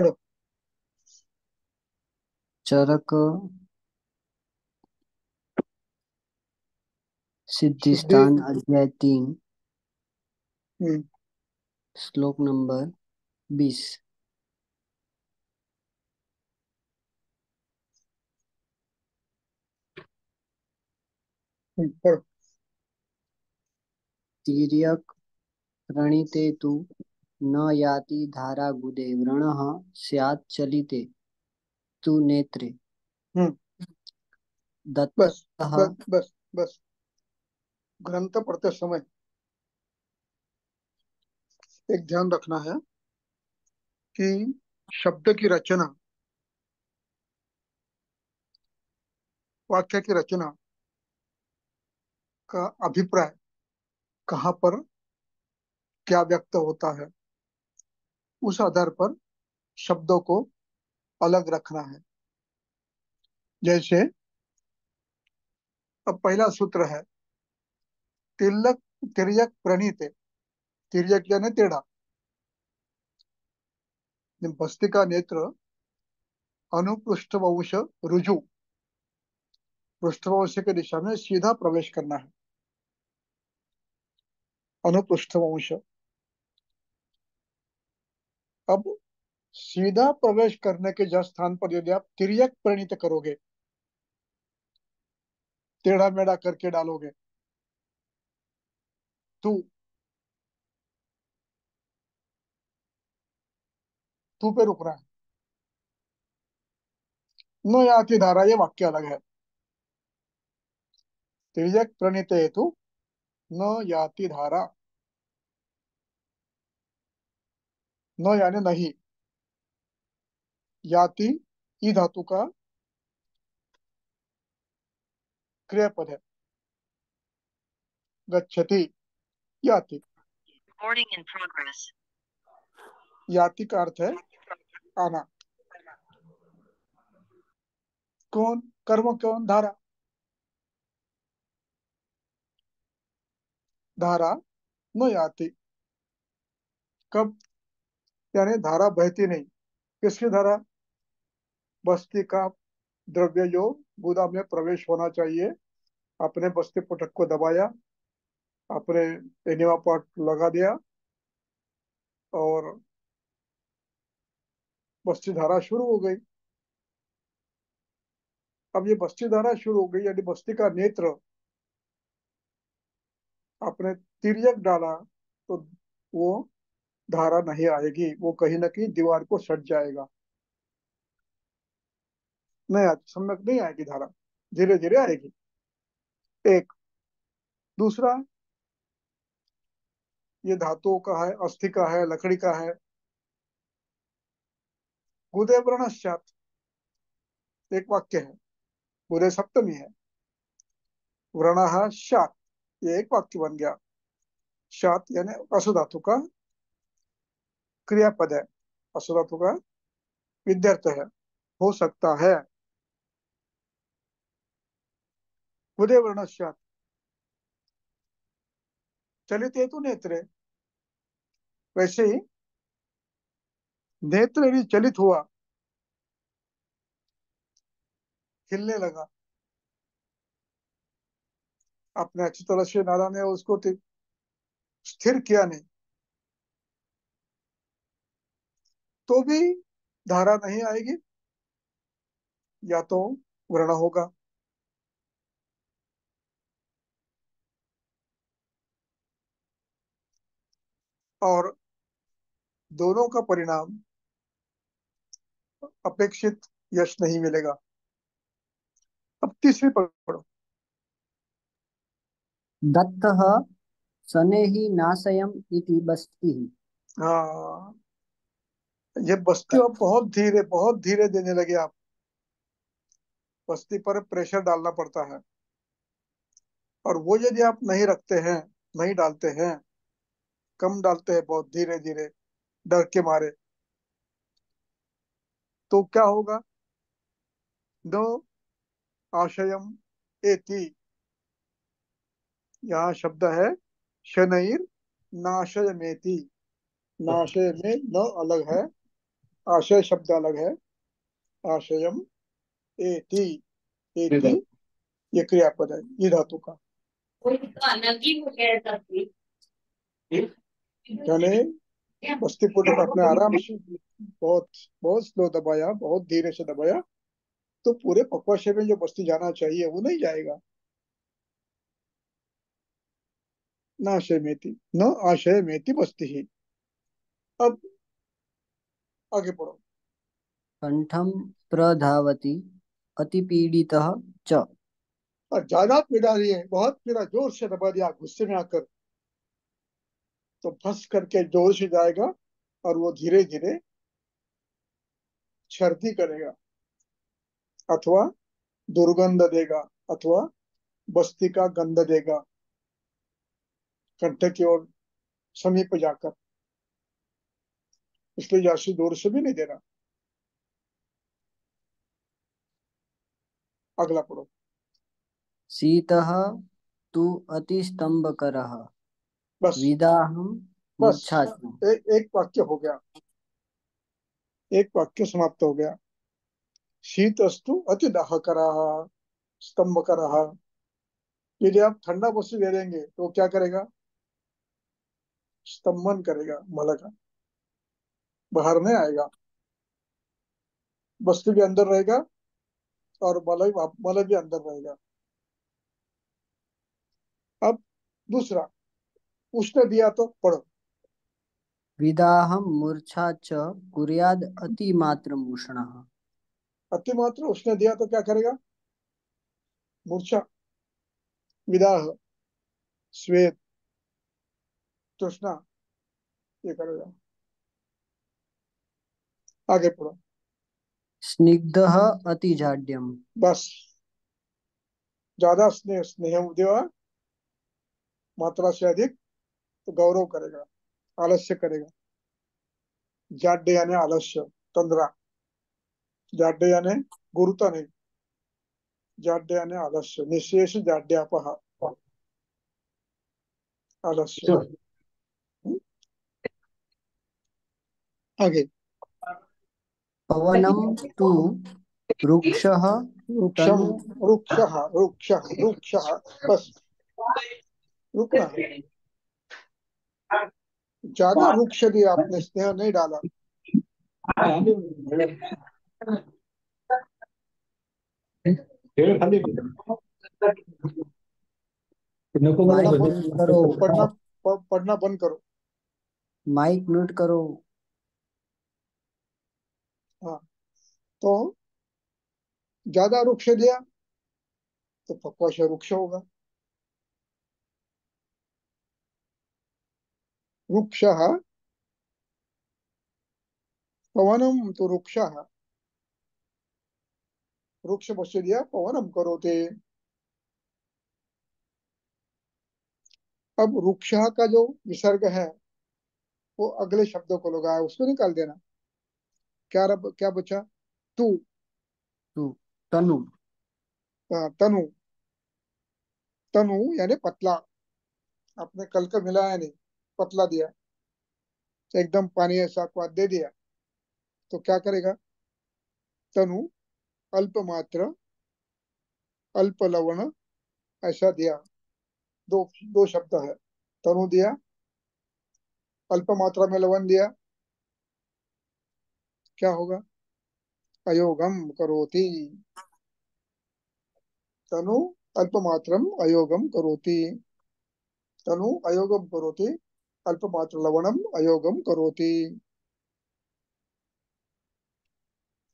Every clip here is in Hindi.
पढ़ो चरक सिद्धिस्थान अध्याय तीन। हम्म। श्लोक नंबर बीस। हम्म, तिर्यक प्रणीते तु न याति धारा गुदे व्रणः स्यात् चलिते तु नेत्रे। हम्म। बस बस बस बस। ग्रंथ पढ़ते समय एक ध्यान रखना है कि शब्द की रचना वाक्य की रचना का अभिप्राय कहाँ पर क्या व्यक्त होता है? उस आधार पर शब्दों को अलग रखना है। जैसे, अब पहला सूत्र है, तिलक तिरक प्रणीत। तिरक यानी टेढ़ा। बस्ती का नेत्र अनुपृष्ठवंश रुजु, पृष्ठवंश की दिशा में सीधा प्रवेश करना है। अनुपृष्ठवंश। अब सीधा प्रवेश करने के जब स्थान पर यदि आप तिरक प्रणीत करोगे, टेढ़ा मेढ़ा करके डालोगे, तू तू पे रुक रहा है। न याति धारा, ये वाक्य अलग है। तिर्यक प्रणीत हेतु न याति धारा। न यानी नहीं। याति ई धातु का क्रियापद है। गच्छति। याति. याति का अर्थ है आना। कौन? कर्म कौन? धारा। धारा न याति। कब? यानी धारा बहती नहीं. किसकी धारा? बस्ती का द्रव्य जो गुदा में प्रवेश होना चाहिए. अपने बस्ती पटक को दबाया, अपने एनिवा पार्ट लगा दिया और बस्ती धारा शुरू हो गई। अब ये बस्ती धारा शुरू हो गई, यानी बस्ती का नेत्र आपने तिरक डाला तो वो धारा नहीं आएगी, वो कहीं ना कहीं दीवार को सट जाएगा। नहीं आ, सम्यक नहीं आएगी धारा धीरे धीरे आएगी। एक, दूसरा, ये धातुओं का है, अस्थि का है, लकड़ी का है। गुदे व्रणश्चात, एक वाक्य है, गुदे सप्तमी है। व्रण शात, ये एक वाक्य बन गया। शात यानी असुधातु का क्रियापद। है असुधातु का विद्यार्थ, है हो सकता है। गुदे व्रणश्चात चलित हेतु नेत्र। वैसे ही नेत्र यदि चलित हुआ, हिलने लगा। अपने अच्छी तरह से नारा ने उसको स्थिर किया नहीं। तो भी धारा नहीं आएगी या तो व्रण होगा। और दोनों का परिणाम अपेक्षित यश नहीं मिलेगा। अब तीसरी पकड़ो दत्तः शनैः नाशयम् इति बस्तिः। हाँ। ये बस्ती अब बहुत धीरे बहुत धीरे देने लगे आप। बस्ती पर प्रेशर डालना पड़ता है। और वो यदि आप नहीं रखते हैं नहीं डालते हैं कम डालते हैं बहुत धीरे धीरे डर के मारे तो क्या होगा? दो आशयम एति। यहाँ शब्द है शनैर नाशय नाशयमेति। नाशय में न अलग है। आशय शब्द अलग है। आशयम एति एति ये क्रियापद है ये धातु का। यानी बस्ती अपने आराम से बहुत बहुत स्लो दबाया बहुत धीरे से दबाया तो पूरे पक्वाशय में जो बस्ती जाना चाहिए वो नहीं जाएगा। न आशय मेथी न आशय मेथी बस्ती ही। अब आगे पढ़ो। कंठम प्रधावती अतिपीडितः च। ज़्यादा पीड़ा रही है बहुत पीड़ा ज़ोर से दबा दिया गुस्से में आकर। तो फंस करके ज़ोर से जाएगा और वो धीरे धीरे छर्दी करेगा। अथवा दुर्गंध देगा अथवा बस्ती का गंध देगा। कंठ की ओर समीप जाकर। दूर से भी नहीं देना। अगला पढ़ो। शीतः तु अतिस्तंभकरः। बस। विदाहम बस। मूर्छासु ए, एक वाक्य हो गया। एक वाक्य समाप्त हो गया। शीतस्तु अति दाह करा स्तंभ करा यदि आप ठंडा वस्तु दे देंगे तो क्या करेगा? स्तंभन करेगा मल का बाहर नहीं आएगा। वस्तु भी अंदर रहेगा और मल मल भी अंदर रहेगा। अब दूसरा उसने दिया तो पढ़ो। विदाहम मूर्छा च कुर्याद अतिमात्रम उष्णः अति मात्र उसने दिया तो क्या करेगा? मूर्छा विदाह श्वेत तृष्णा ये करेगा। आगे पढ़ो। स्निग्धः अतिजाड्यम। बस। ज़्यादा स्नेह स्नेह दिया मात्रा से अधिक तो गौरव करेगा आलस्य करेगा। जाड्य यानी आलस्य तंद्रा। जाड्य यानी गुरुता नहीं। जाड्य यानी आलस्य निशेष जाड्यापह आलस्य। आगे। पवनम तु वृक्षः वृक्षम वृक्ष वृक्ष वृक्ष बस रुकना ज़्यादा वृक्ष दिया आपने स्नेह नहीं डाला। पढ़ना बंद करो। माइक म्यूट करो। तो ज़्यादा वृक्ष दिया तो पक्वाश वृक्ष होगा। वृक्ष पवनम तो वृक्ष वृक्ष पश्य दिया पवनम करोते। अब वृक्ष का जो विसर्ग है वो अगले शब्दों को लगाया उसको निकाल देना। क्या रब, क्या बचा? तू. तु. तनु. तनु. तनु यानी पतला. आपने कल का मिलाया नहीं. पतला दिया. एकदम पानी ऐसा स्वाद दे दिया. तो क्या करेगा? तनु अल्प मात्र, अल्प लवण ऐसा दिया. दो दो शब्द है. तनु दिया, अल्प मात्रा में लवण दिया. क्या होगा? अयोगम करोति। तनु अल्पमात्रम अयोगम करोति। तनु अयोगम करोति अल्पमात्र लवणम अयोगम करोति।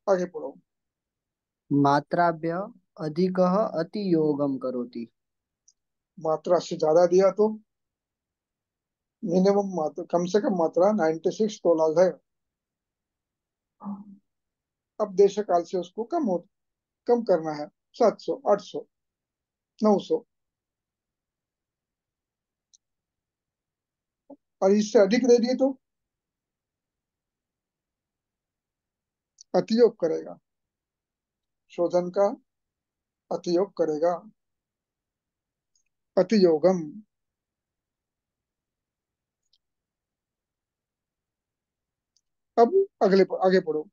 आगे पढ़ो मात्राभ्य अधिकः अतियोगम करोति। मात्रा से ज़्यादा दिया तो? मिनिमम मात्रा कम से कम मात्रा 96 तोला है। अब देश काल से उसको कम हो, कम करना है। 700 800 900 और इससे अधिक दे दिए तो? अतियोग करेगा। शोधन का अतियोग करेगा। अतियोगम। अब अगले, आगे पढ़ो।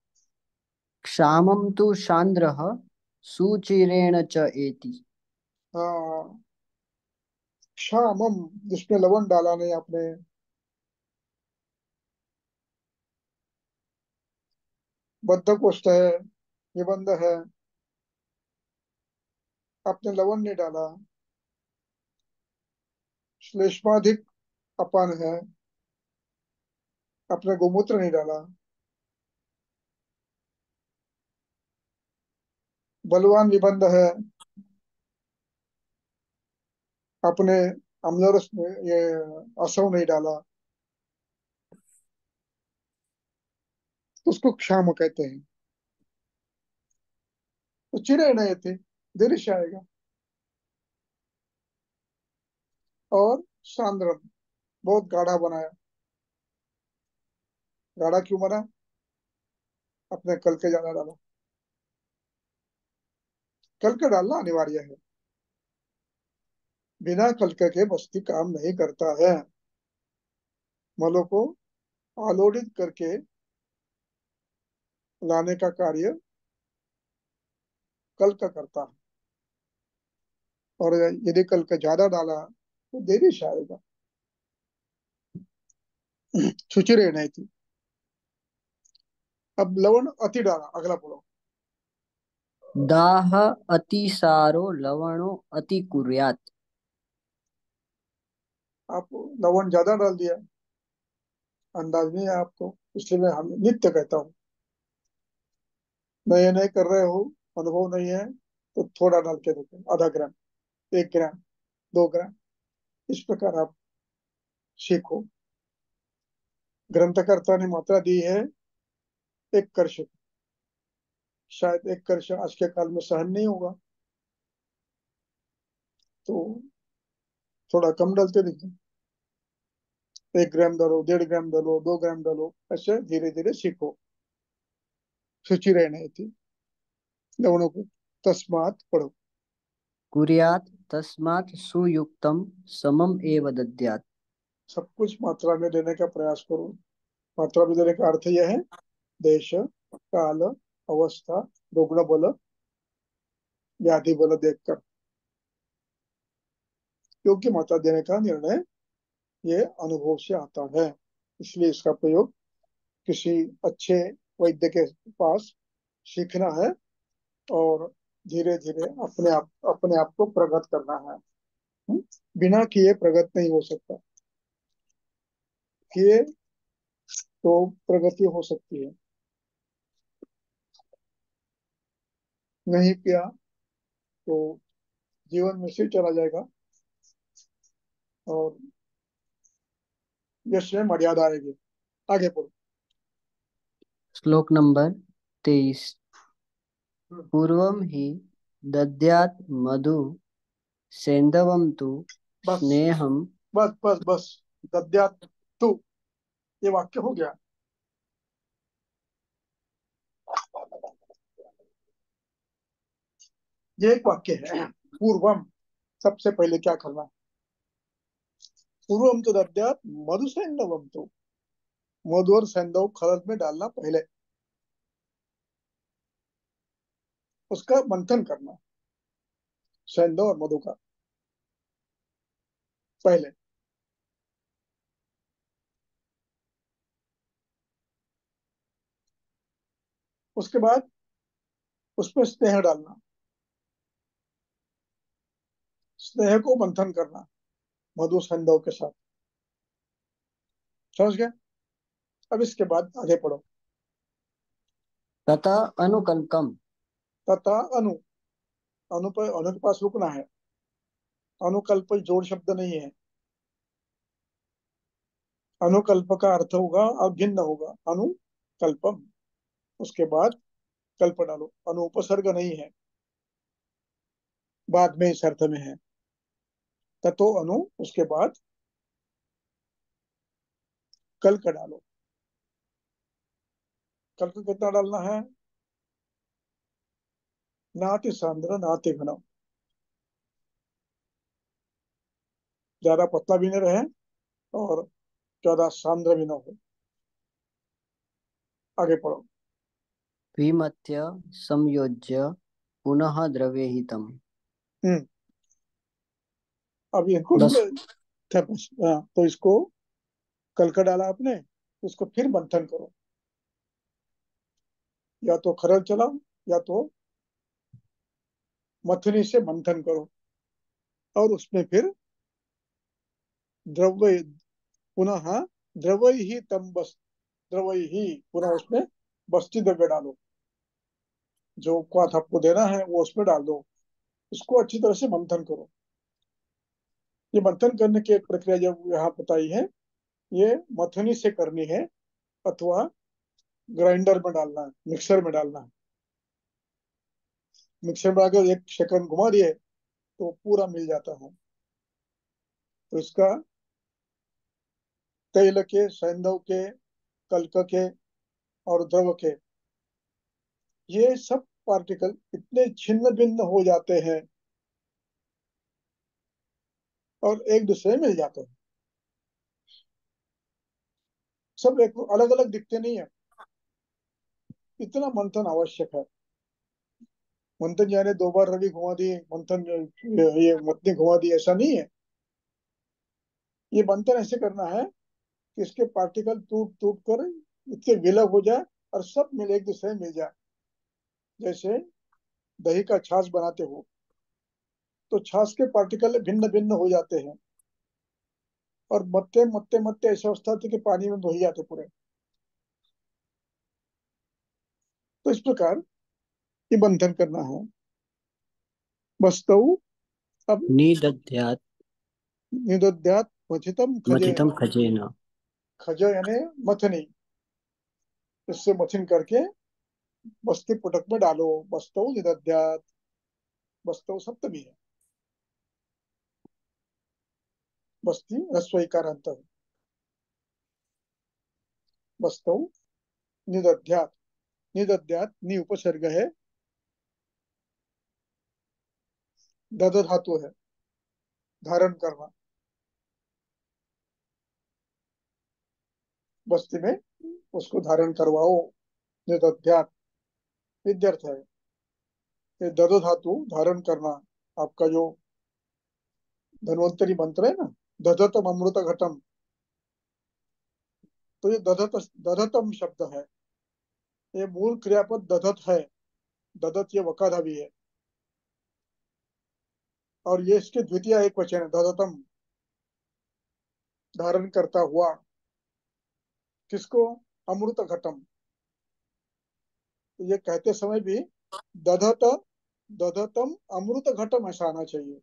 क्षामं तु शान्द्रः, सुचिरेण च एति। जिसमें लवण डाला नहीं आपने। बद्धकोष्ठ है, निबंध है। आपने लवण नहीं डाला। श्लेष्माधिक अपान है। अपने गोमूत्र नहीं डाला। बलवान निबंध है। अपने अम्लरस में ये असव नहीं डाला। उसको क्षाम कहते हैं। तो चिरे नहीं थे, दृश्य आएगा। और सांद्रम बहुत गाढ़ा बनाया। गाढ़ा क्यों बना? अपने कल के ज़्यादा डाला। कल का डालना अनिवार्य है। बिना कल के बस्ती काम नहीं करता है। मलों को आलोडित करके लाने का कार्य कल का करता है। और यदि कल का ज़्यादा डाला तो देरी से आएगा। छुचिरे नहीं थी। अब लवण अति डाला, अगला पढ़ो दाह अतिसारो लवणो अति कुर्यात। आप लवण ज़्यादा डाल दिया। अंदाज नहीं है आपको, इसलिए मैं हम नित्य कहता हूँ। नए नए कर रहे हो, अनुभव नहीं है तो थोड़ा डाल के देखो, आधा ग्राम, एक ग्राम, दो ग्राम, इस प्रकार आप सीखो। ग्रंथकर्ता ने मात्रा दी है, एक कर्ष शायद एक कर्ष आज के काल में सहन नहीं होगा। तो थोड़ा कम डालते देखिए। एक ग्राम डालो डेढ़ ग्राम डालो दो ग्राम डालो ऐसे धीरे धीरे सीखो। शुचि रहने थी लवणों को तस्मात पढ़ो। कुरियात तस्मात सुयुक्तम समम एव दद्यात्। सब कुछ मात्रा में देने का प्रयास करो। मात्रा में देने का अर्थ यह है देश काल अवस्था रुग्ण बल व्याधि बल देखकर। योग्य मात्रा देने का निर्णय ये अनुभव से आता है, इसलिए इसका प्रयोग किसी अच्छे वैद्य के पास सीखना है और धीरे धीरे अपने आप अपने आप को प्रगत करना है। हुँ? बिना किए प्रगत नहीं हो सकता। किए तो प्रगति हो सकती है। नहीं किया तो जीवन में सिर चला जाएगा। और यश में मर्यादा आएगी। आगे पढ़ो श्लोक नंबर तेईस। पूर्वम ही दद्यात् मधु सेंधवम तु स्नेहम। बस बस बस। दद्या तू। ये वाक्य हो गया। ये एक वाक्य है। पूर्वम सबसे पहले क्या करना? पूर्वम तो दद्यात मधु सैंधवम तो। मधु और सैंधव खरद में डालना पहले। उसका मंथन करना सैंधव और मधु का। पहले। उसके बाद उसमें स्नेह डालना। स्नेह को मंथन करना मधु सैंधव के साथ। समझ गया अब इसके बाद आगे पढ़ो। तथा अनुकल्पम तथा अनु। अनु पर अनु के पास रुकना है। अनुकल्प जोड़ शब्द नहीं है। अनुकल्प का अर्थ होगा अभिन्न होगा। अनुकल्पम। उसके बाद कल्प डालो अनुपसर्ग नहीं है। बाद में इस अर्थ में है। ततो अनु उसके बाद कल का डालो। कल का कितना डालना है? नाति सांद्र नाति घन ज़्यादा पतला भी नहीं रहे और ज़्यादा सांद्र भी ना हो। आगे पढ़ो। विमथ्य संयोज्य पुनः द्रव्यहितम। हम्म। अब ये दस हाँ, तो इसको कल का डाला आपने इसको फिर मंथन करो। या तो खरल चलाओ या तो मथनी से मंथन करो। और उसमें फिर द्रव्य पुनः द्रव्य ही तम बस द्रव्य ही पुनः उसमें बस्ती द्रव्य डालो। जो क्वाथ आपको देना है वो उसमें डाल दो। उसको अच्छी तरह से मंथन करो। ये मंथन करने की एक प्रक्रिया जब यहाँ बताई है, ये मथनी से करनी है अथवा ग्राइंडर में डालना है मिक्सर में डालना है। मिक्सर में अगर एक सेकंड घुमा दिए तो पूरा मिल जाता है। तो इसका तैल के, सैंधव के, कल्क के और द्रव के, ये सब पार्टिकल इतने छिन्न भिन्न हो जाते हैं और एक दूसरे मिल जाते हैं। सब एक अलग अलग दिखते नहीं है। इतना मंथन आवश्यक है। मंथन जाने दो बार रवि घुमा दिए मंथन ये मतनी घुमा दी, ऐसा नहीं है। ये मंथन ऐसे करना है कि इसके पार्टिकल टूट टूट कर इतने विलय हो जाए और सब मिल, एक दूसरे मिल जाए। जैसे दही का छाछ बनाते हो तो छाछ के पार्टिकल भिन्न भिन्न हो जाते हैं। और मत्ते मत्ते मत्ते ऐसा अवस्था होती कि पानी में बही जाते पूरे। तो इस प्रकार ये बंधन करना है। वस्तु अब निदध्यात। निदध्यात मथितम मथितम खजेन। खज यानी मथनी। इससे मथन करके बस्ती पुटक में डालो। वस्तु निदध्यात। वस्तु सप्तमी है। बस्ती रसोई का अंत है वस्तु, निदध्यात. निदध्यात, नि उपसर्ग है. दद धातु है. धारण करना. बस्ती में उसको धारण करवाओ. निदध्यात. विद्यार्थ है. ये दद धातु धारण करना आपका जो धनवंतरी मंत्र है ना दधतम अमृत घटम तो ये दधत, दधतम शब्द है। ये मूल क्रियापद दधत है। दधत ये वकाधावी है। और ये इसके द्वितीय एक वचन है, दधतम। धारण करता हुआ। किसको? अमृत घटम तो ये कहते समय भी दधत, दधतम अमृत घटम ऐसा आना चाहिए।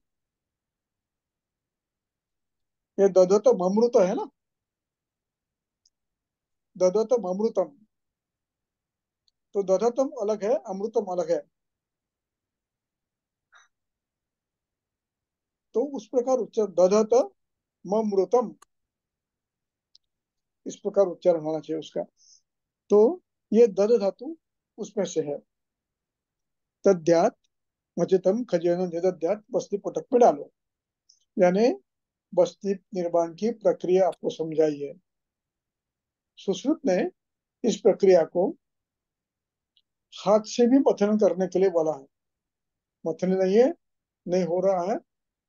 ये दधतम अमृत है ना? दधतम अमृतम। तो दधतम अलग है, अमृतम अलग है। तो उस प्रकार उच्चार दधत ममृतम इस प्रकार उच्चारण होना चाहिए उसका। तो ये दध धातु उसमें से है। तद्यात मचितम खजेन बस्ती पटक में डालो। यानी बस्ती निर्माण की प्रक्रिया आपको समझाई है। सुश्रुत ने इस प्रक्रिया को हाथ से भी मथन करने के लिए बोला है। मथन नहीं है, नहीं हो रहा है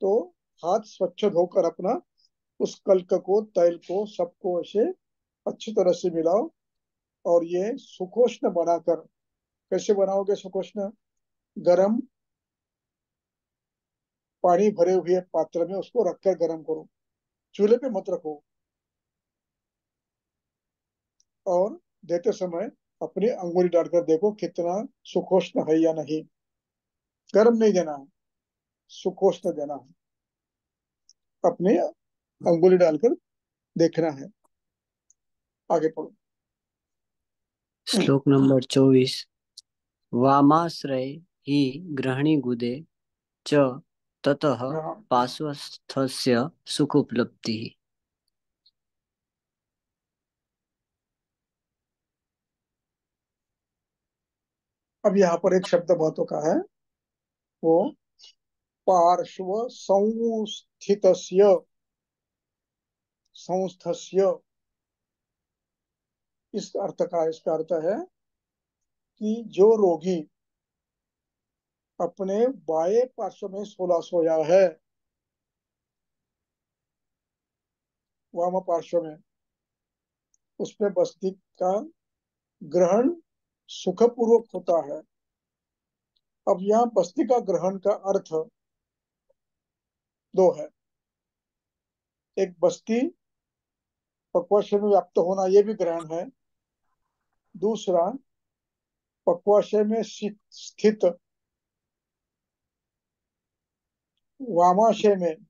तो हाथ स्वच्छ धोकर अपना उस कल्क को, तैल को, सबको ऐसे अच्छी तरह से मिलाओ और ये सुखोष्ण बनाकर, कैसे बनाओगे सुखोष्ण? गरम पानी भरे हुए पात्र में उसको रखकर गर्म करो। चूल्हे पे मत रखो। और देते समय अपनी अंगुली डालकर देखो कितना सुखोष्ण है या नहीं। गर्म नहीं देना है, सुखोष्ण देना है। अपनी अंगुली डालकर देखना है। आगे पढ़ो। श्लोक नंबर चौबीस। वामाश्रय ही ग्रहणी गुदे च ततः हाँ। पार्श्वस्थस्य सुखोपलब्धि। अब यहाँ पर एक शब्द महत्व का है वो पार्श्व संस्थित संस्थस्य। इस अर्थ का इसका अर्थ है कि जो रोगी अपने बाएँ पार्श्व में सोला सोया है। वाम पार्श्व में। उसमें बस्ती का ग्रहण सुखपूर्वक होता है। अब यहाँ बस्ती का ग्रहण का अर्थ दो है। एक बस्ती पक्वाशय में व्याप्त होना यह भी ग्रहण है। दूसरा, पक्वाशय में स्थित वामाशय में,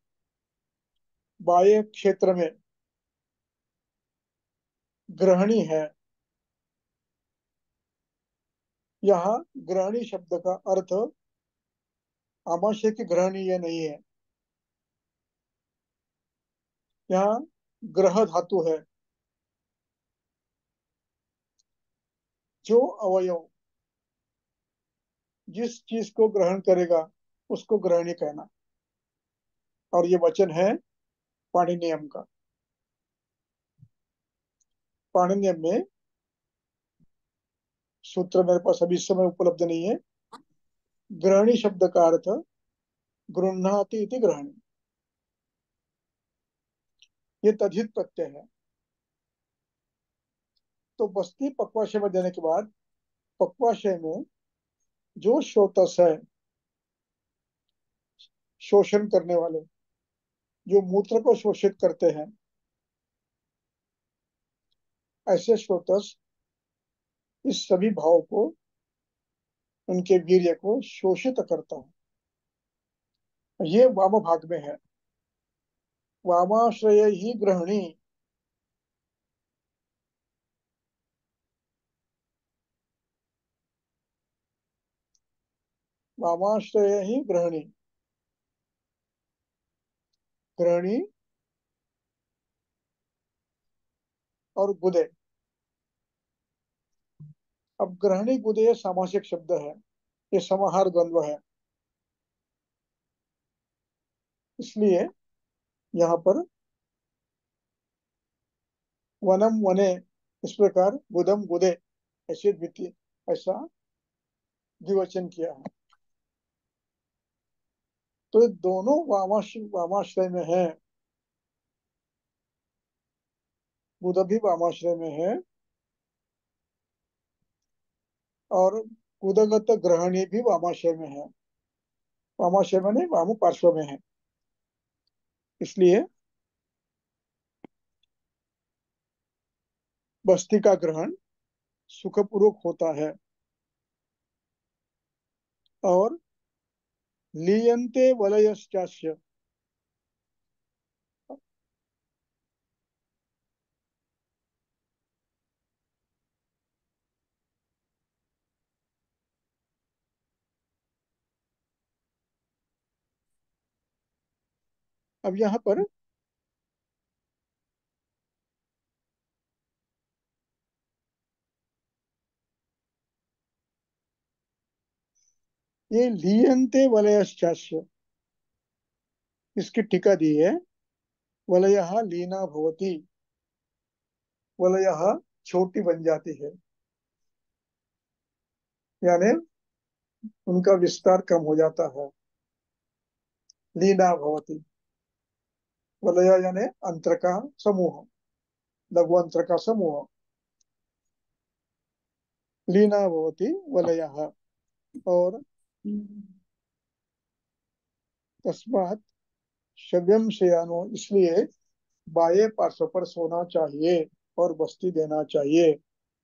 बाह्य क्षेत्र में ग्रहणी है। यहाँ ग्रहणी शब्द का अर्थ आमाशय की ग्रहणी ये नहीं है। यहाँ ग्रह धातु है। जो अवयव जिस चीज़ को ग्रहण करेगा, उसको ग्रहणी कहना। और ये वचन है पाणिनियम का। पाणिनियम में सूत्र मेरे पास अभी समय उपलब्ध नहीं है। ग्रहणी शब्द का अर्थ गृहणाति इति ग्रहणी। ये तद्धित प्रत्यय है। तो बस्ती पक्वाशय में देने के बाद पक्वाशय में जो श्रोतस है, शोषण करने वाले जो मूत्र को शोषित करते हैं। ऐसे श्रोतस, इस सभी भाव को, उनके वीर्य को शोषित करता है। ये वाम भाग में है। वामाश्रय ही ग्रहणी। वामाश्रय ही ग्रहणी। ग्रहणी और गुदे। अब ग्रहणी गुदे सामासिक शब्द है, ये समाहार द्वंद्व है। इसलिए यहाँ पर वनम वने, इस प्रकार गुदम गुदे, ऐसे द्वितीय, ऐसा द्विवचन किया है। तो दोनों वामाश्रय वामाश्रय में है। बुध भी वामाश्रय में है। और कुदगत ग्रहणी भी वामाशय में है। वामाशय में नहीं, वामु पार्श्व में है। इसलिए बस्ती का ग्रहण सुखपूर्वक होता है। और लीयंते वलयश्चास्य। अब यहाँ पर ये लीयंते वलयश्चास्य। इसकी टीका दी है। वलय लीना भवती। वलय छोटी बन जाती है। यानी उनका विस्तार कम हो जाता है। लीना भवती। वलय यानी अंतर का समूह। लघु अंतर का समूह। लीना भवती वलय। और तस्मात शव्यम शयानो इसलिए बाये पार्श्व पर सोना चाहिए और बस्ती देना चाहिए।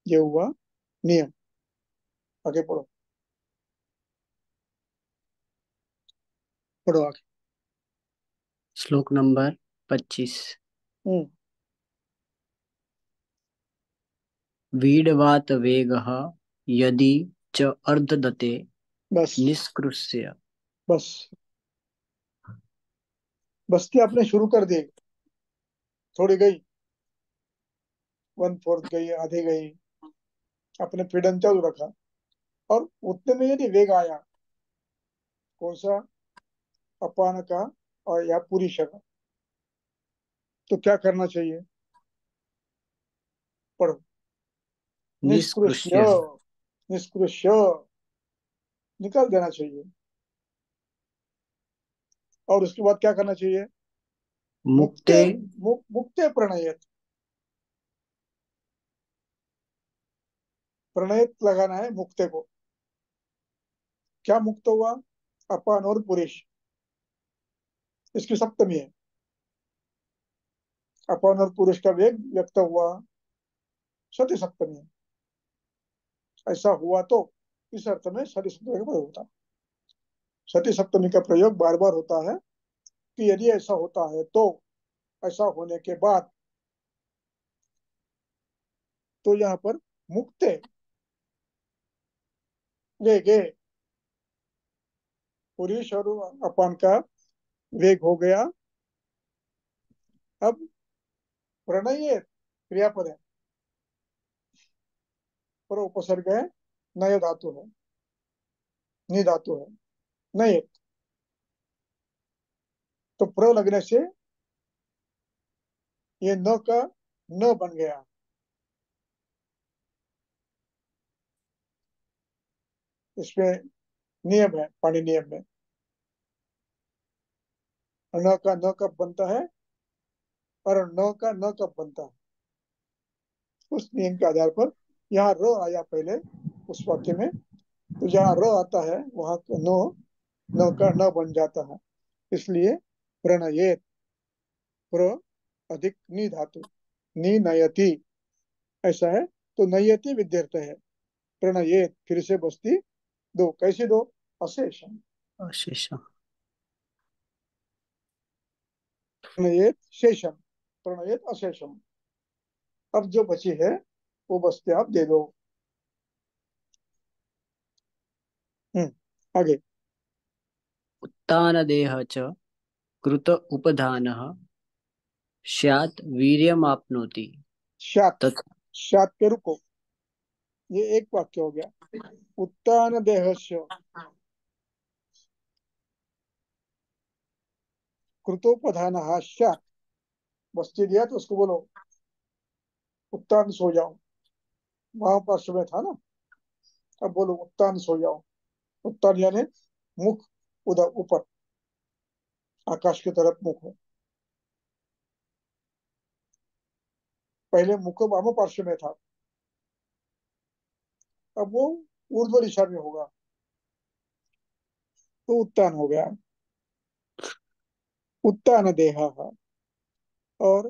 ये हुआ नियम। आगे पढ़ो। पढ़ो आगे। श्लोक नंबर पच्चीस। वीडवात वेग यदि च अर्धदते बस। निष्कृष्य। बस। बस्ती आपने शुरू कर दी। थोड़ी गई। वन फोर्थ गई आधी गई। अपने पीड़न चालू रखा। और उतने में यदि वेग आया कौन सा अपान का और या पूरी का तो क्या करना चाहिए? पढ़ो। निष्कृष्य। निष्कृष्य। निकाल देना चाहिए। और उसके बाद क्या करना चाहिए? मुक्ते। मु- मुक्ते प्रणयत। प्रणयत लगाना है मुक्ते को। क्या मुक्त हुआ? अपान और पुरुष। इसकी सप्तमी है। अपान और पुरुष का वेग व्यक्त हुआ। सती सप्तमी है। ऐसा हुआ तो इस अर्थ में सती सप्तमी का प्रयोग होता है। सती सप्तमी का प्रयोग बार बार होता है कि यदि ऐसा होता है तो ऐसा होने के बाद तो यहाँ पर मुक्ते वेगे पुरुष और अपान का वेग हो गया। अब प्रणय क्रियापद है। पर उपसर्ग है नय धातु है। नि धातु है। नय तो प्र लगने से ये न का न बन गया। इसमें नियम है पानी नियम में। न का न कब बनता है और न का न कब बनता है। उस नियम के आधार पर यहाँ र आया पहले। उस वाक्य में तो जहाँ र आता है वहाँ नो न का न बन जाता है। इसलिए प्रणयेत प्र अधिक नि धातु नि नयति। ऐसा है तो नयति विद्यर्थ है। प्रणयेत फिर से बस्ती दो। कैसे दो? अशेष अशेष प्रणयेत शेषम। प्रणयेत अशेषम। अब जो बची है वो बस्ती आप दे दो हम्म आगे उत्तानदेह च कृत उपधानः स्यात् वीर्यमाप्नोति तथा शात पे रुको ये एक वाक्य हो गया उत्तान देहस्य कृतोपधान शात बस्ती दिया तो उसको बोलो उत्तान सो जाओ वहाँ पार्श्व में था ना अब बोलो उत्तान सो जाओ उत्तान यानी मुख उधर ऊपर, आकाश की तरफ़ मुख है। पहले मुख वाम पार्श्व में था। अब वो ऊर्ध्व दिशा में होगा। तो उत्तान हो गया। उत्तान देह और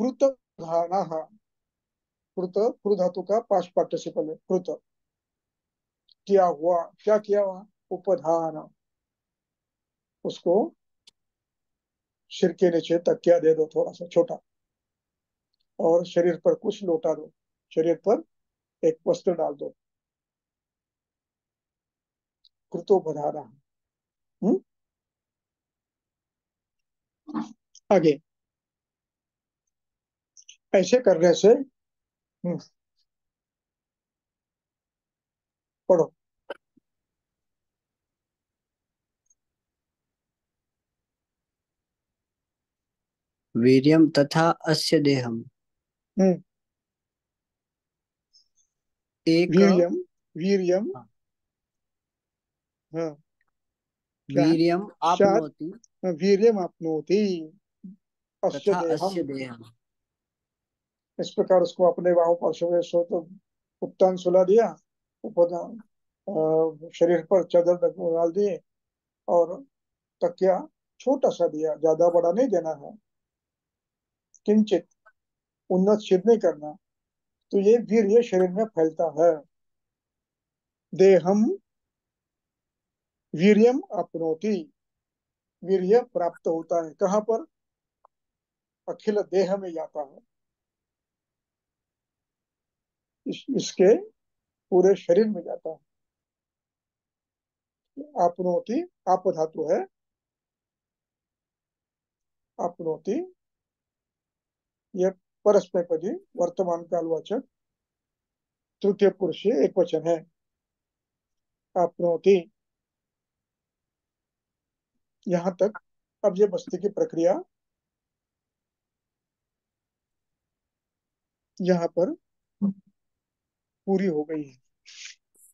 कृत धाना कृत कृ धातु का पाँच पार्टिसिपल है कृत। किया हुआ, क्या किया हुआ? उपधान। उसको सिर के नीचे तकिया दे दो थोड़ा सा छोटा। और शरीर पर कुछ लौटा दो। शरीर पर एक वस्त्र डाल दो। कृतो बधाना हम्म? आगे। ऐसे करने से हम्म पढ़ो। वीर्यं तथा अस्य देहम्। हम्म। एक वीर्यम वीर्यम हाँ। हाँ। क्या है? वीर्यम आपनोति। अस्य देहम। इस प्रकार उसको अपने बाहों पर तो उत्तान सुला दिया। ऊपर शरीर पर चादर डाल दिए। और तकिया छोटा सा दिया। ज़्यादा बड़ा नहीं देना है। किंचित उन्नत नहीं करना तो ये वीर्य शरीर में फैलता है। देहम वीर्यम अपनोति वीर्य प्राप्त होता है। कहाँ पर? अखिल देह में जाता है। इस, इसके पूरे शरीर में जाता है। आपनोति आप धातु है। आपनोति यह परस्पैपदी वर्तमान कालवाचक तृतीय पुरुष एक वचन है। आपनोति यहाँ तक अब ये बस्ती की प्रक्रिया यहाँ पर पूरी हो गई है।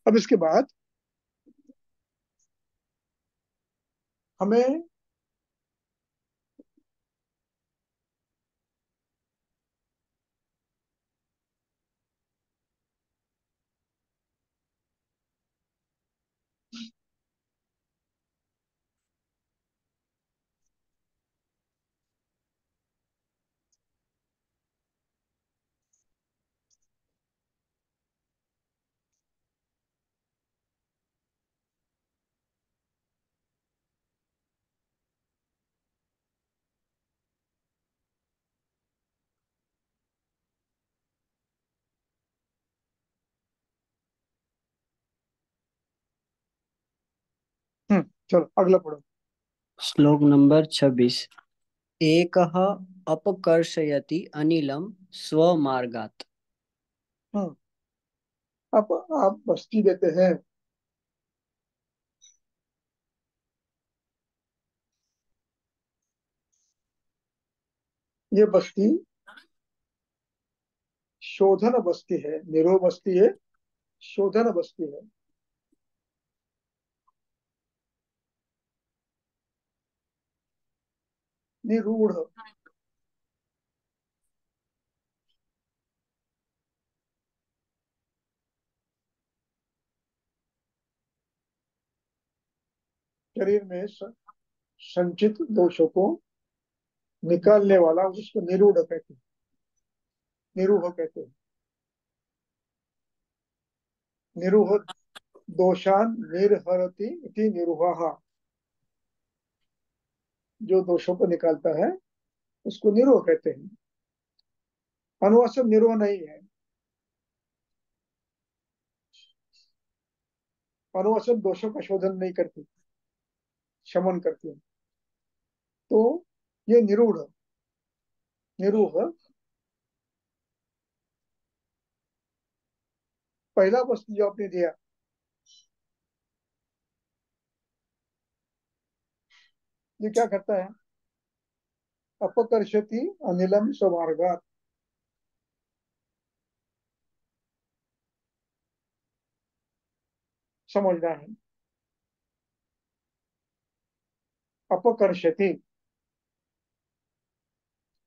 अब इसके बाद हमें हम्म चलो अगला पढ़ो। श्लोक नंबर छब्बीस। एक अपकर्षयति अनिलम स्वमार्गात। हम्म अब आप बस्ती देते हैं। ये बस्ती शोधन बस्ती है निरो बस्ती है शोधन बस्ती है। निरूढ़। शरीर में संचित दोषों को निकालने वाला उसको निरूढ़ कहते हैं। निरूढ़ कहते हैं। निरूढ़ दोषान निर्हरति इति निरूढ़ जो दोषों को निकालता है, उसको निरोह कहते हैं। अनुवासन निरोह नहीं है। अनुवासन दोषों का शोधन नहीं करती, शमन करती है। तो ये निरूढ़, निरूह, पहला वस्तु जो आपने दिया ये क्या करता है? अपकर्षति अनिलम स्वमार्गात। समझना है? अपकर्षति।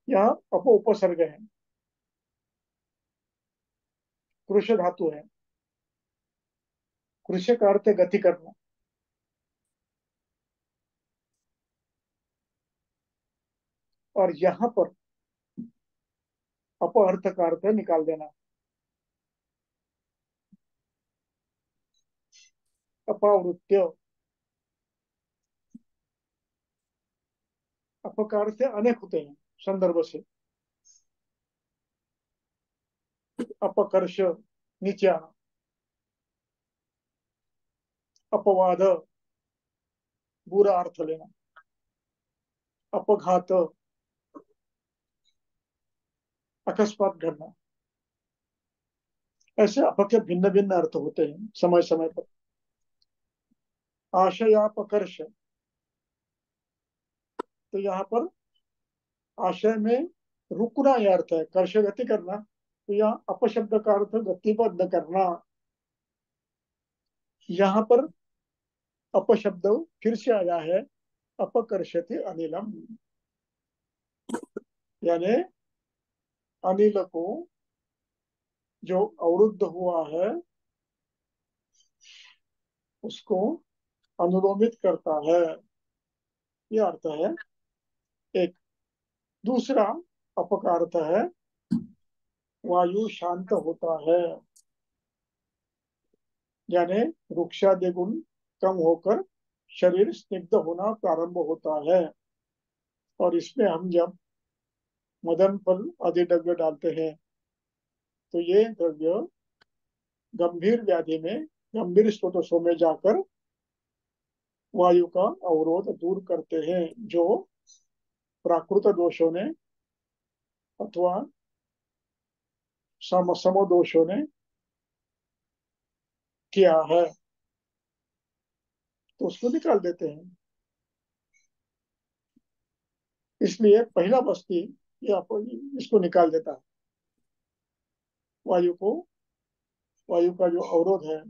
यहाँ अप उपसर्ग है। कृष धातु है। कृष का अर्थ गति करना। और यहाँ पर अप अर्थ का अर्थ निकाल देना। अपावृत्य अपकार से अनेक होते हैं संदर्भ से। अपकर्ष, नीचे। आना अपवाद, बुरा अर्थ लेना। अपघात। अकस्मात घटना। ऐसे अप के भिन्न भिन्न अर्थ होते हैं समय समय पर। आशयापकर्ष। तो यहाँ पर आशय में रुकना यह अर्थ है, कर्ष गति करना। तो यहाँ अपशब्द का अर्थ गतिबद्ध करना। यहाँ पर अपशब्द फिर से आया है, अपकर्षति अनिलम। यानी अनिल को जो अवरुद्ध हुआ है, उसको अनुलोमित करता है। यह अर्थ है, एक दूसरा अपकार अर्थ है, वायु शांत होता है। यानी वृक्षादि गुण कम होकर शरीर स्निग्ध होना प्रारंभ होता है। और इसमें हम जब मदन फल आदि द्रव्य डालते हैं। तो ये द्रव्य गंभीर व्याधि में, गंभीर स्रोतों में जाकर वायु का अवरोध दूर करते हैं, जो प्राकृत दोषों ने अथवा सम समोदोषों ने किया है। तो उसको निकाल देते हैं। इसलिए पहला बस्ती ये आपको इसको निकाल देता है। वायु को वायु का जो अवरोध है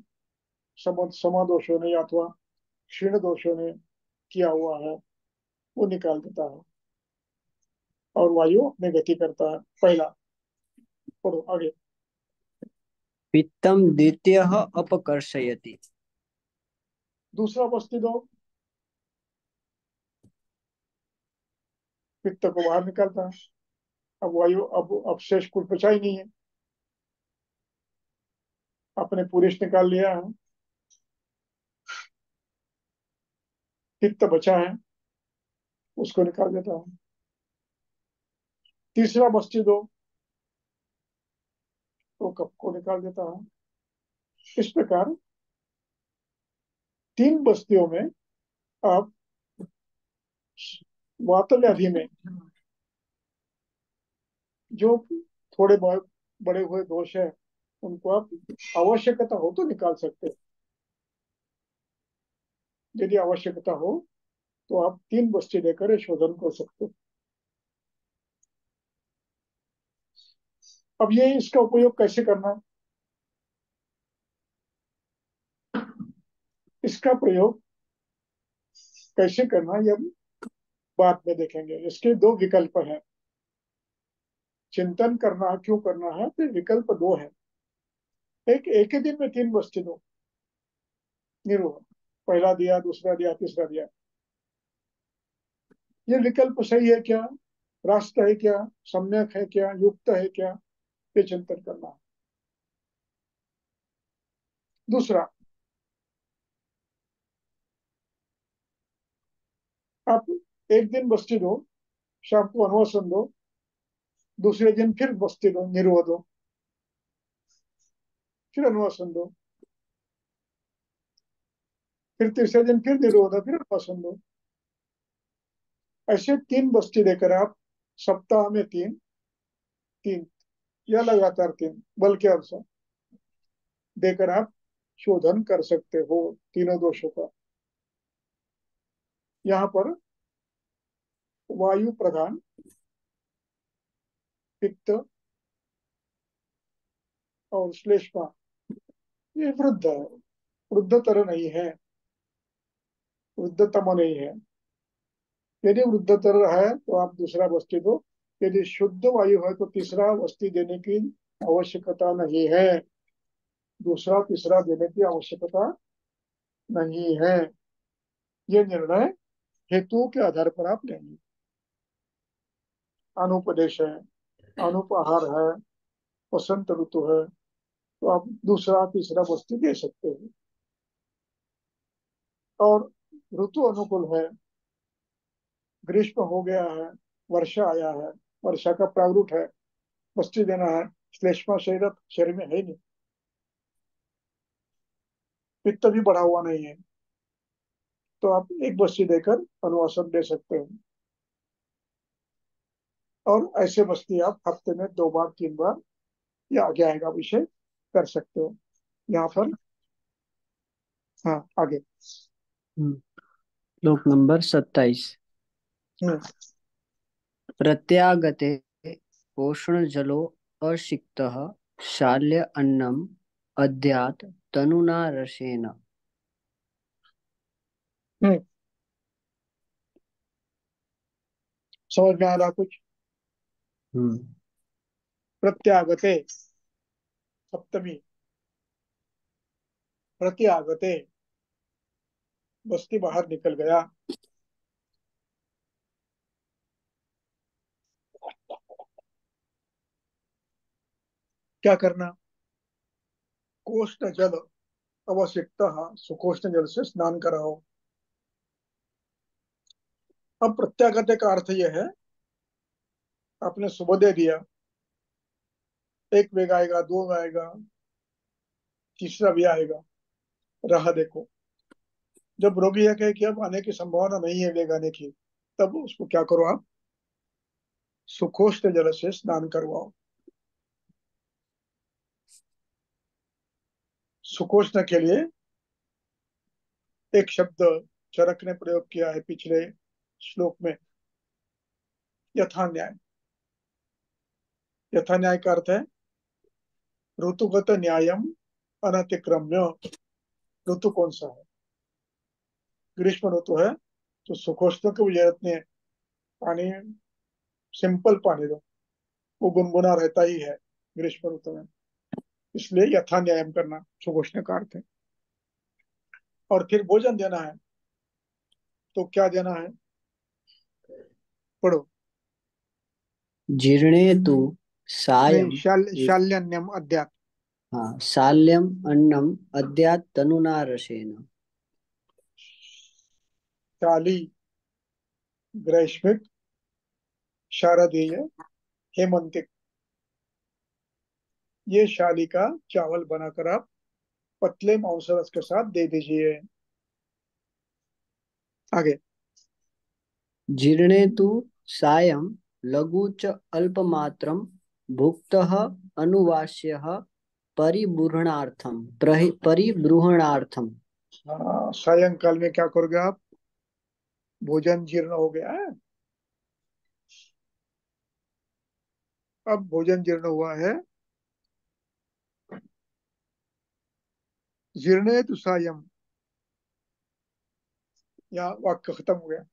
सम समादोषों ने अथवा क्षीण दोषों ने किया हुआ है वो निकाल देता है। और वायु अपनी गति करता है। पहला पढ़ो आगे। पित्तम द्वितीय अपकर्षयति। दूसरा वस्तु दो। पित्त को बाहर निकालता है। अब वायु, अब अवशेष कुछ बचा ही नहीं है। अपने पुरुष निकाल लिया है। पित्त बचा है, उसको निकाल देता है। तीसरा बस्ती दो तो कप को निकाल देता है। इस प्रकार तीन बस्तियों में आप वातव्याधि में जो थोड़े बहुत बड़े हुए दोष है, उनको आप आवश्यकता हो तो निकाल सकते यदि आवश्यकता हो तो आप तीन बस्ती लेकर शोधन कर सकते अब ये इसका उपयोग कैसे करना? इसका प्रयोग कैसे करना यह बाद में देखेंगे। इसके दो विकल्प हैं। चिंतन करना, क्यों करना है? तो विकल्प दो है। एक एक ही दिन में तीन वस्तु दो। निरोध। पहला दिया, दूसरा दिया, तीसरा दिया। ये विकल्प सही है क्या? रास्ता है क्या? सम्यक है क्या? युक्त है क्या? ये चिंतन करना। है दूसरा। आप एक दिन बस्ती दो शाम को अनुवासन दो दूसरे दिन फिर बस्ती दो निर्वह दो फिर अनुवासन दो फिर तीसरे दिन फिर निरोध दो फिर अनुवासन दो ऐसे तीन बस्ती देकर आप सप्ताह में तीन तीन या लगातार तीन बल के अनुसार देकर आप शोधन कर सकते हो तीनों दोषों का यहाँ पर वायु प्रधान पित्त और श्लेष्मा, ये वृद्ध है वृद्धतर नहीं है। वृद्धतम नहीं है। यदि वृद्धतर है तो आप दूसरा वस्तु दो। यदि शुद्ध वायु है तो तीसरा वस्ती देने की आवश्यकता नहीं है। दूसरा, तीसरा देने की आवश्यकता नहीं है। ये निर्णय हेतु के आधार पर आप लेंगे। अनुपदेश है। अनुपहार है वसंत ऋतु है तो आप दूसरा, तीसरा वस्तु दे सकते हैं। और ऋतु अनुकूल है, ग्रीष्म हो गया है, वर्षा आया है, वर्षा का प्रावरूप है, वस्तु देना है, श्लेष्मा शरीर शरीर में है नहीं। पित्त भी बढ़ा हुआ नहीं है तो आप एक बस्ती देकर अनुवासन दे सकते हैं। और ऐसे बस्ती आप हफ़्ते में दो बार तीन बार या आगे आएगा विषय कर सकते हो। यहाँ पर हाँ आगे। श्लोक नंबर सत्ताईस। प्रत्यागते पोषण जलो असिक्त शाल्य अन्नम अध्यात तनुना रसेन समझ में आ रहा कुछ? प्रत्यागते। सप्तमी। प्रत्यागते। बस्ती बाहर निकल गया। क्या करना? कोष्ठ जल आवश्यकता सुकोष्ठ जल से स्नान कराओ। अब प्रत्यागत का अर्थ यह है आपने सुबह दे दिया। एक वेग आएगा, दो आएगा, तीसरा भी आएगा। राह देखो। जब रोगी है कहे कि अब आने की संभावना नहीं है वेग आने की, तब उसको क्या करो आप? सुखोष्ट जल से स्नान करवाओ। सुकोष्ण के लिए एक शब्द चरक ने प्रयोग किया है पिछले श्लोक में। यथा न्याय यथा न्याय का अर्थ है ऋतुगत न्यायम अनतिक्रम्य। ऋतु कौन सा है? ग्रीष्म ऋतु है तो सुखोष्ण की ज़रूरत नहीं पानी, सिंपल पानी दो। वो गुनगुना रहता ही है ग्रीष्म ऋतु में। इसलिए यथा न्यायम करना सुखोष्ण का अर्थ है और फिर भोजन देना है तो क्या देना है? पढ़ो। जीर्णे तु शाल्यन्यम अध्यात। हाँ शाल्यम अन्नम अद्यात् तनुना रसेन शाली ग्रीष्मिक शारदीय हेमंतिक। ये शाली का चावल बनाकर आप पतले मांसरस के साथ दे दीजिए। आगे। जीर्णे तु सायं लघु च अल्पमात्रं भुक्तः अनुवास्य परिबृहणार्थम परिबृहणार्थम सायंकाल में क्या करोगे आप? भोजन जीर्ण हो गया है? अब भोजन जीर्ण हुआ है। जीर्णे तो सायम या वाक्य खत्म हो गया।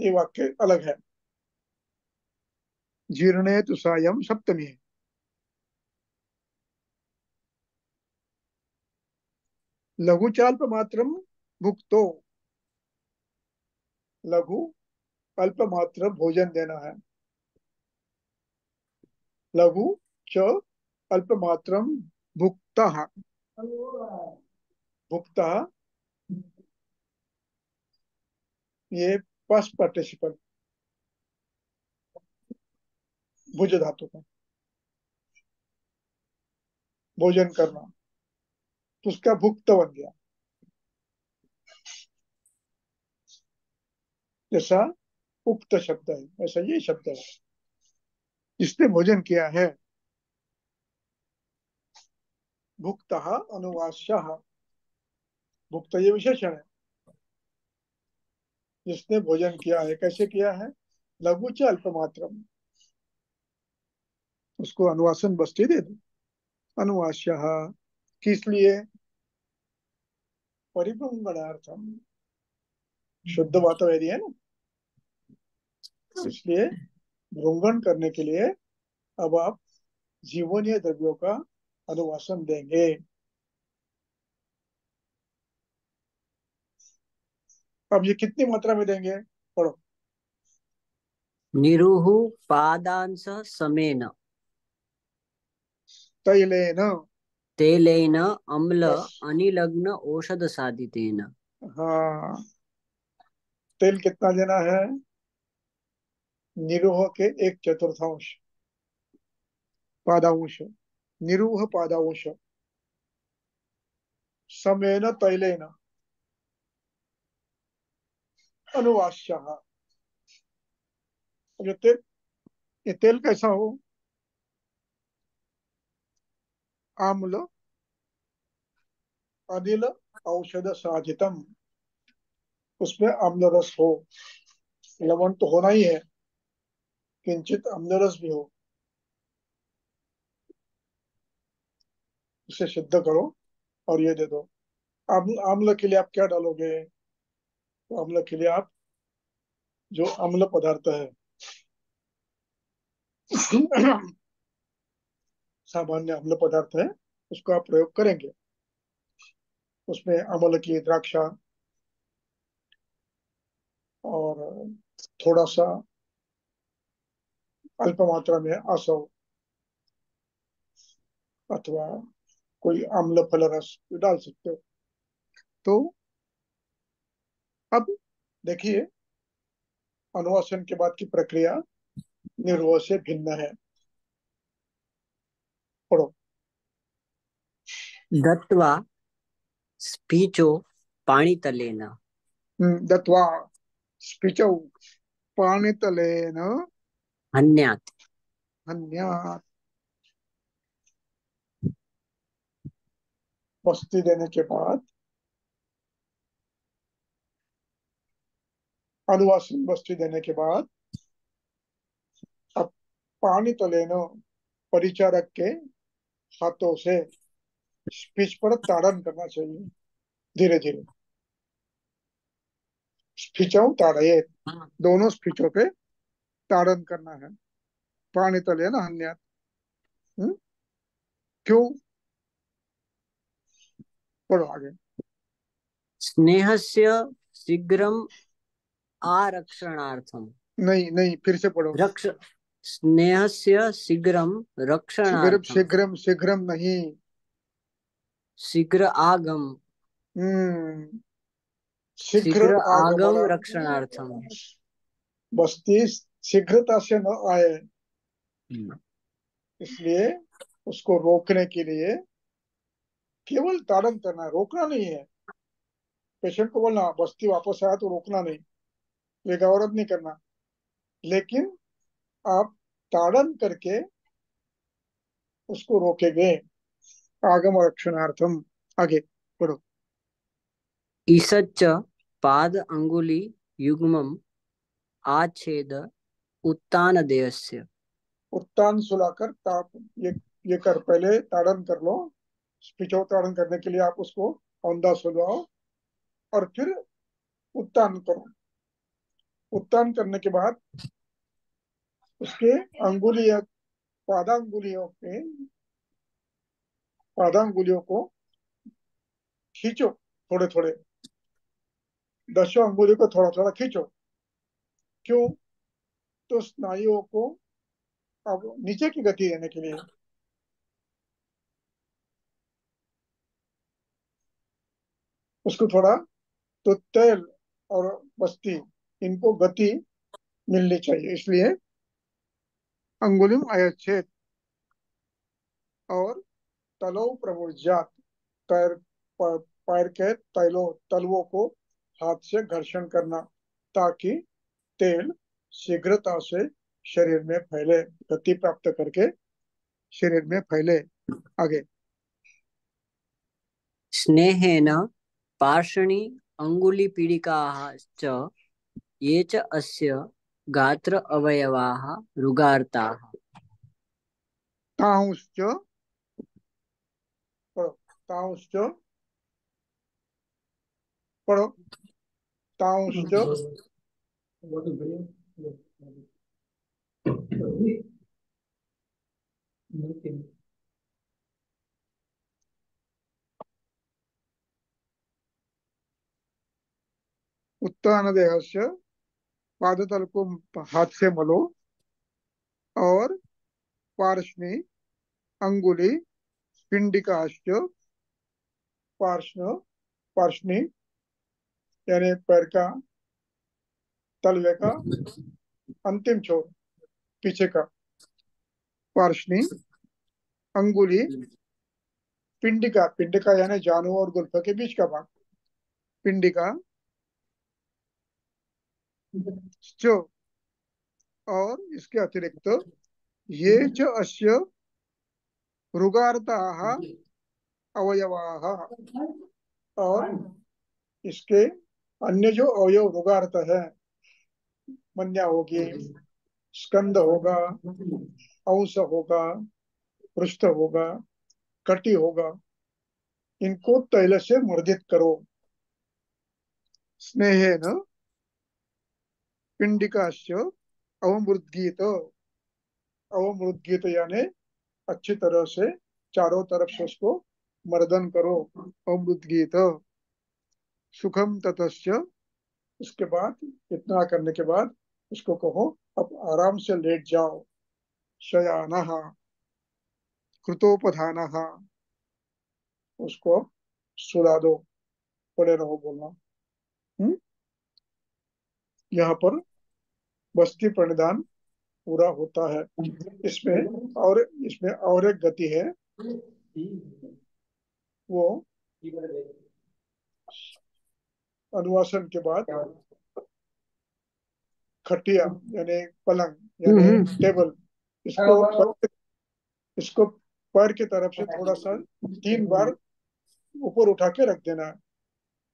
ये वाक्य अलग है। जीर्णे तो सायम सप्तमी। लघु चाल्प मात्र भुक्तो। लघु अल्प मात्र भोजन देना है। लघु च अल्प मात्र भुक्ता। भुक्ता। ये पास्ट पार्टिसिपल भुज धातु का भोजन करना। तो उसका भुक्त बन गया। जैसा उक्त शब्द है ऐसा ये शब्द है। जिसने भोजन किया है। भुक्त अनुवास्य। भुक्त ये विशेषण है। जिसने भोजन किया है, कैसे किया है? लघु च अल्पमात्र उसको अनुवासन बस्ती दे दो। अनुवास्य। किस लिए? परिभ्रमणार्थम शुद्ध वातावरण है ना? इसलिए भ्रंगण करने के लिए अब आप जीवनीय द्रव्यों का अनुवासन देंगे। अब ये कितनी मात्रा में देंगे? पढ़ो। निरुह पादांश समेन तैलेन। तेलेन अम्ल अनिलग्न औषध साधितेन हाँ। तेल कितना देना है? निरूह के एक चतुर्थांश। पादांश। निरूह पादांश। समेन तैलेन। अनुवास्य तेल ये तेल कैसा हो? आम्ल अनिल औषध साधितम उसमें अम्ल रस हो। लवण तो होना ही है। किंचित अम्ल रस भी हो। उसे सिद्ध करो और ये दे दो। आम्ल के लिए आप क्या डालोगे? तो अम्ल के लिए आप जो अम्ल पदार्थ है। सामान्य अम्ल पदार्थ है, उसका आप प्रयोग करेंगे। उसमें अमल की द्राक्षा और थोड़ा सा अल्प मात्रा में आसव अथवा कोई अम्ल फल रस डाल सकते हो। तो अब देखिए, अनुवासन के बाद की प्रक्रिया निर्वह से भिन्न है। पढ़ो। दत्वा स्पीचो पाणितलेन। हम्म, दत्वा स्पिचौ पाणितलेन। हन्यात्। हन्यात्। बस्ती देने के बाद अनुवासन बस्ती देने के बाद अब पानी तलेनो परिचारक के हाथों से स्पीच पर ताड़न करना चाहिए। धीरे धीरे। स्पीचों ताड़े दोनों स्पीचों पे ताड़न करना है। पानी तले ना हन्या हम्म? क्यों? पढ़ो आगे। स्नेहस्य शीघ्रम आरक्षणार्थम। नहीं नहीं फिर से पढ़ो। रक्ष स्नेहस्य शीघ्रम शीघ्र रक्षणार्थम शीघ्रम शीघ्रम नहीं शीघ्र आगम। हम्म। शीघ्र आगम। रक्षणार्थम बस्ती शीघ्रता से न आए। इसलिए उसको रोकने के लिए केवल ताड़न करना है रोकना नहीं है। पेशेंट को बोलना बस्ती वापस आया तो रोकना नहीं। बेगावरत नहीं करना। लेकिन आप ताड़न करके उसको रोकेंगे आगम रक्षणार्थम आगे पढ़ो। ईसच्च पाद अंगुली युग्मम आच्छेद उत्तानदेयस्य उत्तान सुलाकर ताप ये ये कर पहले ताड़न कर लो। पिछो ताड़न करने के लिए आप उसको औंधा सुलवाओ और फिर उत्तान करो। उत्तान करने के बाद उसके अंगुली पादांगुलियों के, पादांगुलियों को खींचो थोड़े थोड़े दसों अंगुली को थोड़ा थोड़ा खींचो। क्यों? तो स्नायुओं को अब नीचे की गति देने के लिए। उसको थोड़ा तो तेल और बस्ती, इनको गति मिलनी चाहिए, इसलिए अंगुलिम अयच्छेद। और तलो प्रमुर्जात पैर पैर के तैलो, तलवों को हाथ से घर्षण करना, ताकि तेल शीघ्रता से शरीर में फैले, गति प्राप्त करके शरीर में फैले। आगे। स्नेहेन पार्षणी अङ्गुलिपीडिकाः च, ये च अस्य गात्र अवयवाः रुगार्ताः। तांश्च पढ़ो तांश्च पढ़ो तांश्च उत्तान देहस्य पादतल को हाथ से मलो और पार्श्वी अंगुली, पिंडिकाश्च, पार्श्व पार्श्वी यानी पैर का, तलवे का, अंतिम छोर, पीछे का पार्श्वी अंगुली, पिंडिका पिंडिका यानी जानू और गुल्फ के बीच का भाग, पिंडिका च और इसके अतिरिक्त ये च अस्य अवयवाः। और इसके अन्य जो अवयव रुगार्त है मन्या होगी स्कंद होगा अंश होगा पृष्ठ होगा कटी होगा इनको तैल से मर्दित करो। स्नेहेन पिंडिकाश्च अवमृद्गीत अवमृद्गीत यानी अच्छी तरह से चारों तरफ़ से उसको मर्दन करो, अवमृद्गीत। सुखम ततश्च उसके बाद, इतना करने के बाद उसको कहो, अब आराम से लेट जाओ। शयान, कृतोपधान। उसको सुला दो, पड़े रहो बोलना। हम्म? यहाँ पर बस्ती प्रणिधान पूरा होता है। इसमें और इसमें और एक गति है। वो अनुवासन के बाद खटिया यानी पलंग यानी टेबल इसको इसको पैर की तरफ़ से थोड़ा सा तीन बार ऊपर उठा के रख देना है।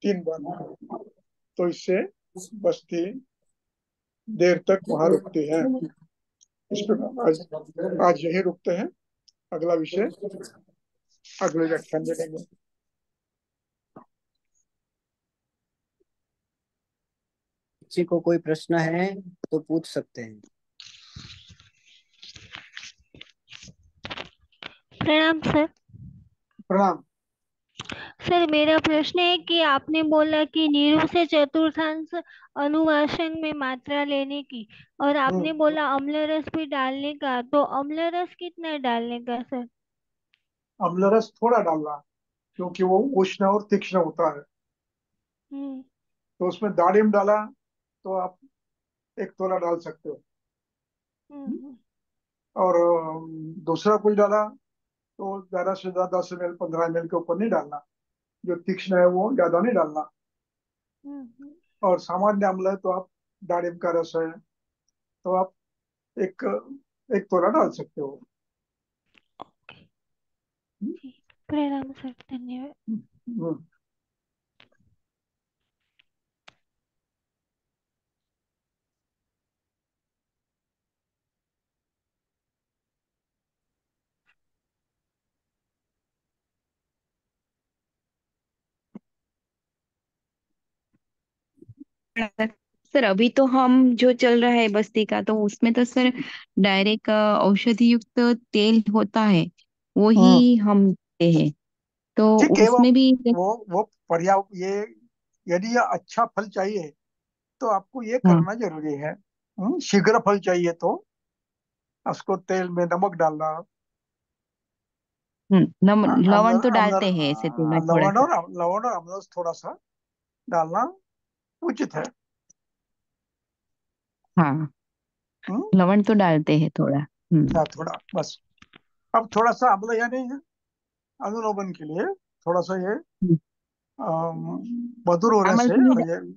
तीन बार। तो इससे बस्ती देर तक वहाँ रुकती है। इस प्रकार आज आज यही रुकते हैं। अगला विषय अगले व्याख्यान में लेंगे किसी को कोई प्रश्न है तो पूछ सकते हैं। प्रणाम सर। प्रणाम। सर मेरा प्रश्न है कि आपने बोला कि नीरू से चतुर्थांश अनुवासन में मात्रा लेने की और आपने हम्म। बोला अम्ल रस भी डालने का तो अम्ल रस कितना डालने का सर? अम्ल रस थोड़ा डालना क्योंकि वो उष्ण और तीक्ष्ण होता है। हम्म। तो उसमें दाड़िम डाला तो आप एक तोला डाल सकते हो। हम्म और दूसरा कुछ डाला तो ज़्यादा से ज़्यादा दस एम एल पंद्रह एम एल के ऊपर नहीं डालना। जो तीक्ष्ण है वो ज़्यादा नहीं डालना। हम्म, हम्म, और सामान्य अम्ल है तो आप दाड़िम का रस है तो आप एक एक तोला डाल सकते हो। प्रणाम सर धन्यवाद। सर अभी तो हम जो चल रहा है बस्ती का तो उसमें तो सर डायरेक्ट औषधि युक्त तेल होता है वो ही। हम देते हैं। तो ठीक है वो उसमें भी वो वो पर्याप्त ये यदि ये अच्छा फल चाहिए तो आपको ये हाँ। करना ज़रूरी है। हम्म, शीघ्र फल चाहिए तो उसको तेल में नमक डालना। हम्म, नम, हाँ, लवण अम्ल- तो अम्ल- डालते हैं ऐसे तेल में हाँ, थोड़ा लवण सा। और लवण और अम्ल थोड़ा सा डालना। उचित है। हाँ। लवण तो डालते हैं थोड़ा। हाँ, थोड़ा बस। अब थोड़ा सा अम्ल या नहीं है अनुलोमन के लिए थोड़ा सा ये। मधुर होने से ये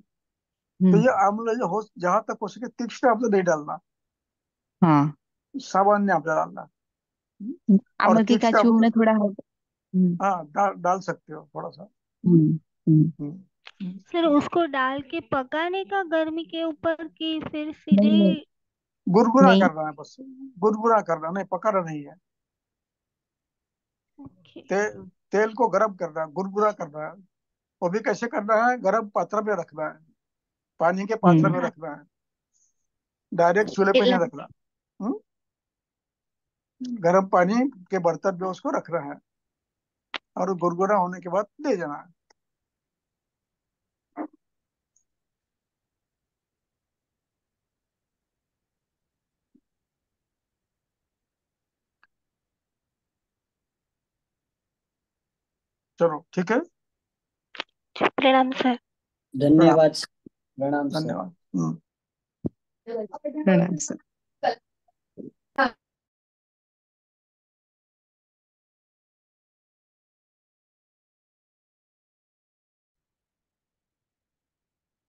तो ये अम्ल जो हो जहाँ तक हो सके तीक्ष्ण अम्ल नहीं डालना। हाँ। सामान्य अम्ल डालना। और अमल की का तीक्ष्ण चूर्ण अम्ल थोड़ा हम्म, हाँ। डाल डाल सकते हो थोड़ा सा। हम्म, हम्म। हम्म। सर उसको डाल के पकाने का गर्मी के ऊपर कि फिर सीधे गुरगुरा नहीं। करना है बस गुरगुरा करना नहीं पकाना नहीं है। ते, तेल को गर्म करना है गुरगुरा करना है। वो भी कैसे करना है? गर्म पात्र में रखना है पानी के पात्र हम्म। में रखना है। डायरेक्ट चूल्हे पे नहीं रखना। हम्म? गर्म पानी के बर्तन में उसको रखना है। और गुरगुरा होने के बाद ले जाना है। चलो ठीक है? प्रणाम सर। धन्यवाद प्रणाम सर। धन्यवाद। हम्म। प्रणाम सर।